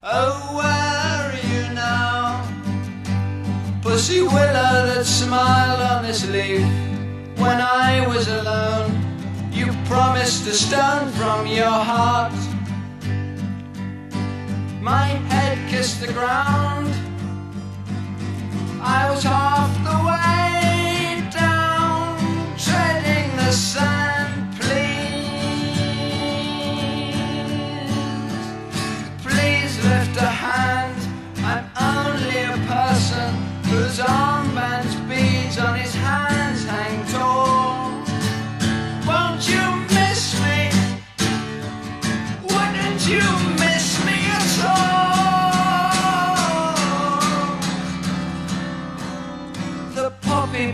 Oh, where are you now? Pussy willow that smiled on this leaf when I was alone. You promised a stone from your heart. My head kissed the ground.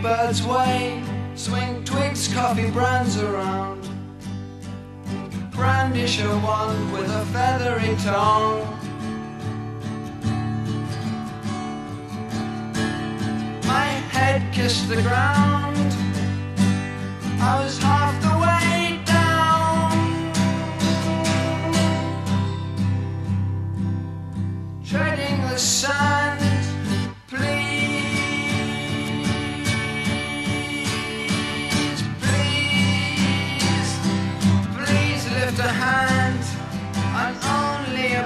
Birds way, swing twigs, coffee brands around. Brandish a wand with a feathery tongue. My head kissed the ground. I was half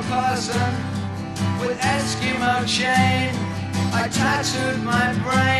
person with Eskimo chain. I tattooed my brain